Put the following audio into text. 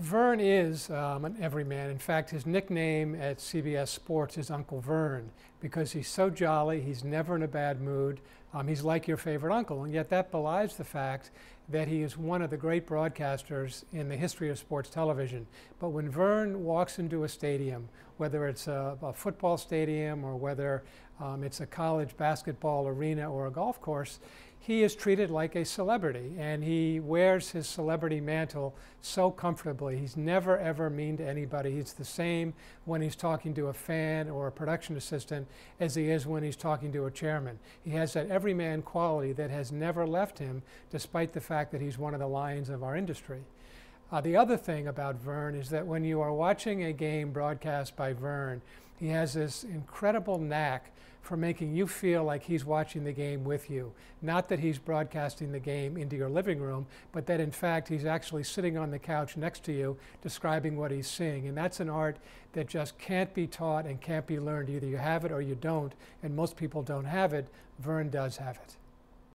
Verne is um, an everyman. In fact, his nickname at CBS Sports is Uncle Verne because he's so jolly, he's never in a bad mood. Um, he's like your favorite uncle, and yet that belies the fact that he is one of the great broadcasters in the history of sports television. But when Verne walks into a stadium, whether it's a, a football stadium or whether um, it's a college basketball arena or a golf course, he is treated like a celebrity and he wears his celebrity mantle so comfortably. He's never ever mean to anybody. He's the same when he's talking to a fan or a production assistant as he is when he's talking to a chairman. He has that everyman quality that has never left him despite the fact that he's one of the lions of our industry. Uh, the other thing about Verne is that when you are watching a game broadcast by Verne, he has this incredible knack for making you feel like he's watching the game with you. Not that he's broadcasting the game into your living room, but that in fact he's actually sitting on the couch next to you describing what he's seeing. And that's an art that just can't be taught and can't be learned. Either you have it or you don't, and most people don't have it. Verne does have it.